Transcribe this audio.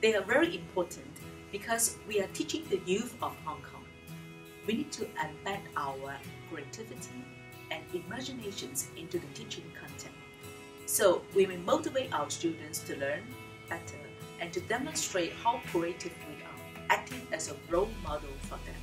They are very important because we are teaching the youth of Hong Kong. We need to embed our creativity and imaginations into the teaching content. So we will motivate our students to learn better and to demonstrate how creative we are, acting as a role model for them.